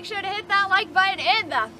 make sure to hit that like button and the